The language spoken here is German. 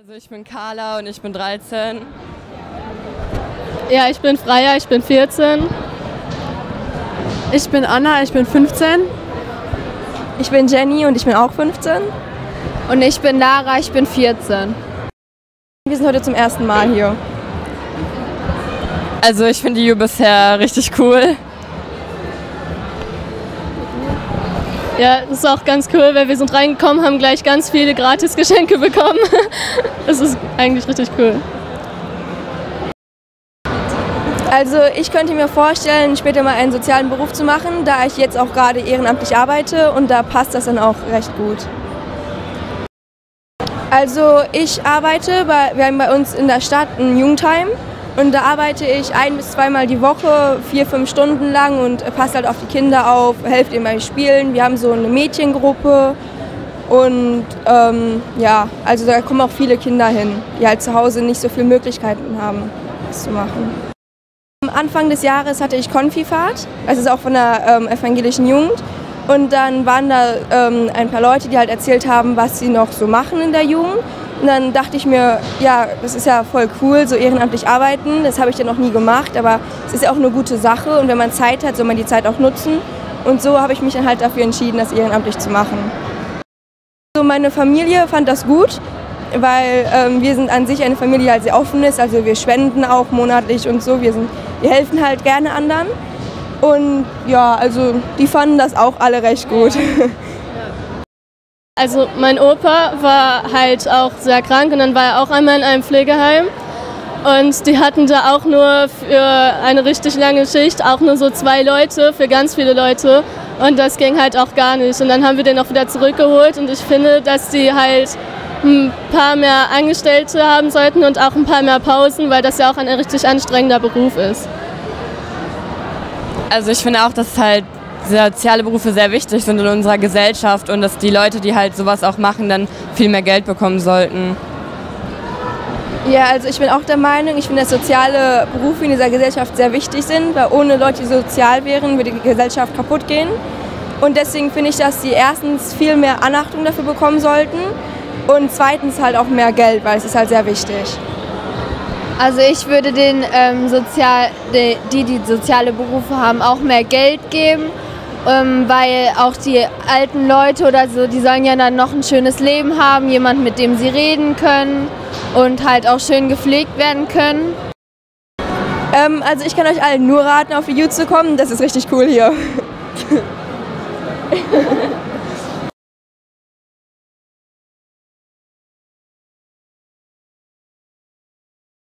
Also ich bin Carla und ich bin 13. Ja, ich bin Freya, ich bin 14. Ich bin Anna, ich bin 15. Ich bin Jenny und ich bin auch 15. Und ich bin Lara, ich bin 14. Wir sind heute zum ersten Mal hier. Also ich finde die U bisher richtig cool. Ja, das ist auch ganz cool, weil wir sind reingekommen, haben gleich ganz viele Gratisgeschenke bekommen. Das ist eigentlich richtig cool. Also ich könnte mir vorstellen, später mal einen sozialen Beruf zu machen, da ich jetzt auch gerade ehrenamtlich arbeite und da passt das dann auch recht gut. Also ich arbeite, bei, wir haben bei uns in der Stadt ein Jugendheim und da arbeite ich ein bis zweimal die Woche, vier, fünf Stunden lang und passe halt auf die Kinder auf, helfe ihnen beim Spielen. Wir haben so eine Mädchengruppe und ähm, ja, also da kommen auch viele Kinder hin, die halt zu Hause nicht so viele Möglichkeiten haben, das zu machen. Anfang des Jahres hatte ich Konfifahrt, das ist auch von der ähm, evangelischen Jugend. Und dann waren da ähm, ein paar Leute, die halt erzählt haben, was sie noch so machen in der Jugend. Und dann dachte ich mir, ja, das ist ja voll cool, so ehrenamtlich arbeiten. Das habe ich ja noch nie gemacht, aber es ist ja auch eine gute Sache und wenn man Zeit hat, soll man die Zeit auch nutzen. Und so habe ich mich dann halt dafür entschieden, das ehrenamtlich zu machen. Also meine Familie fand das gut, weil ähm, wir sind an sich eine Familie, die halt sehr offen ist. Also wir spenden auch monatlich und so. Wir, sind, wir helfen halt gerne anderen. Und ja, also die fanden das auch alle recht gut. Also mein Opa war halt auch sehr krank und dann war er auch einmal in einem Pflegeheim. Und die hatten da auch nur für eine richtig lange Schicht auch nur so zwei Leute für ganz viele Leute. Und das ging halt auch gar nicht. Und dann haben wir den auch wieder zurückgeholt. Und ich finde, dass die halt ein paar mehr Angestellte haben sollten und auch ein paar mehr Pausen, weil das ja auch ein richtig anstrengender Beruf ist. Also ich finde auch, dass halt soziale Berufe sehr wichtig sind in unserer Gesellschaft und dass die Leute, die halt sowas auch machen, dann viel mehr Geld bekommen sollten. Ja, also ich bin auch der Meinung, ich finde, dass soziale Berufe in dieser Gesellschaft sehr wichtig sind, weil ohne Leute, die sozial wären, würde die Gesellschaft kaputt gehen. Und deswegen finde ich, dass sie erstens viel mehr Anachtung dafür bekommen sollten und zweitens halt auch mehr Geld, weil es ist halt sehr wichtig. Also ich würde den ähm, Sozial, die, die, die soziale Berufe haben, auch mehr Geld geben, ähm, weil auch die alten Leute oder so, die sollen ja dann noch ein schönes Leben haben, jemand, mit dem sie reden können und halt auch schön gepflegt werden können. Ähm, also ich kann euch allen nur raten, auf die U zu kommen, das ist richtig cool hier.